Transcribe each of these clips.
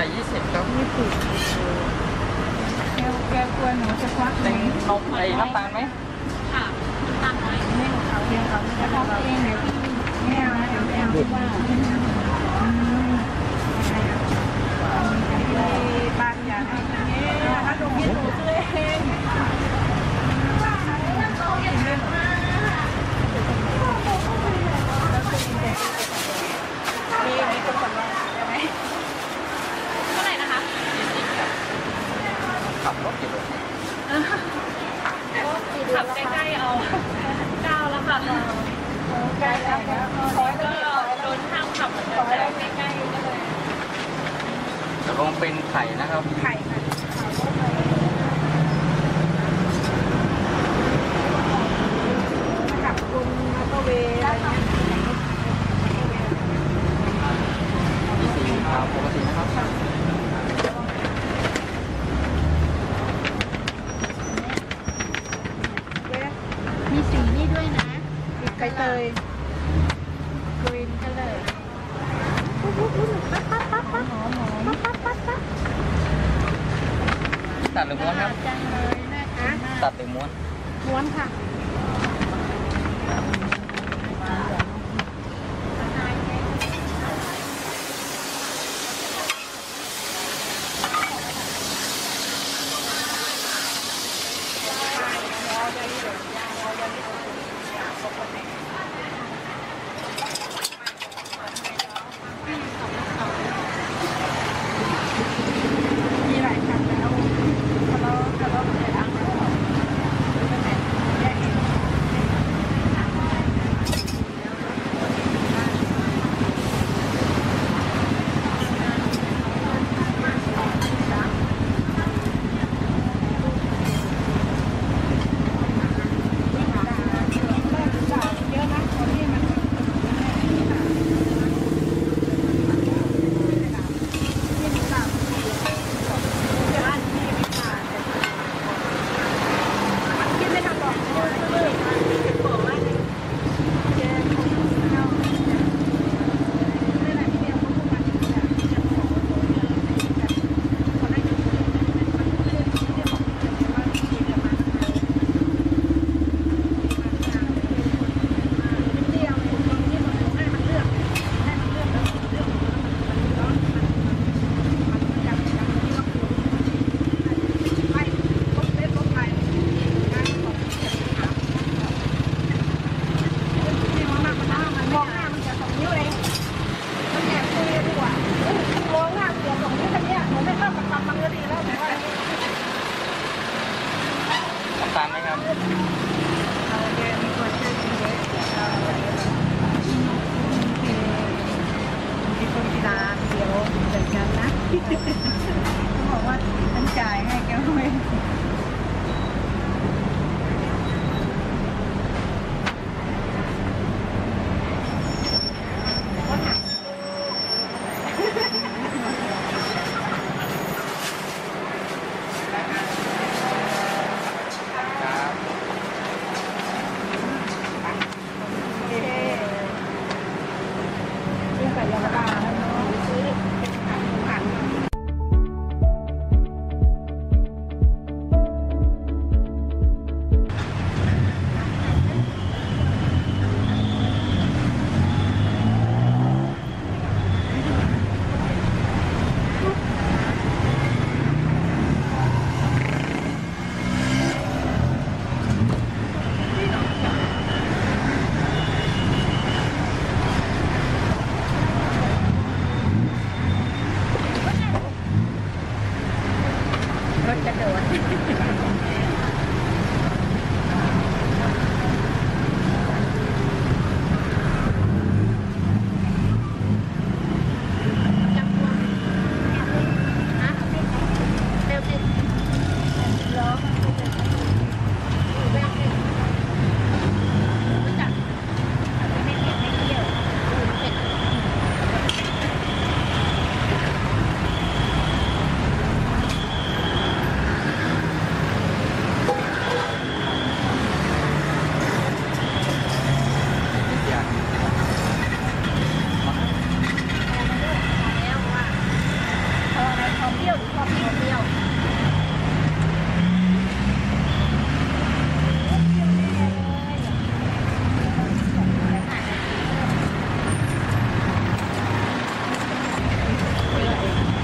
ใส่ยี่สิบก็ยี่สิบแกแกกลัหนูจะควักไหมเอะไรรับตาลไหมค่ะตาลไม่เขาเองเขาจะทำเองเดี๋ยวไม่เอานะเดี๋ยวไม่เว่า ลงเป็นไข่นะครับ ไข่ค่ะขับลงมอเตอร์เวอะไรเงี้ยมีสีขาวปกตินะครับมีสีนี่ด้วยนะใบเตยกรีนกันเลยปุ๊บปุ๊บปุ๊บ ตัดหรือม้วนครับนะตัดหรือม้วนม้วนค่ะ 乗っちゃって終わり。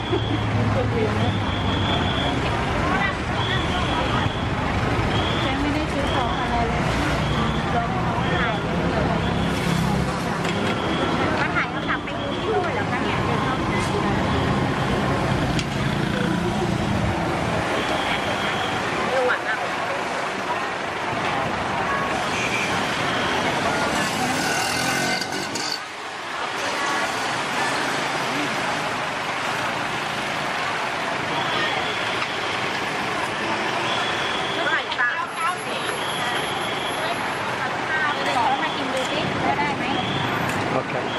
Muito bem. Okay.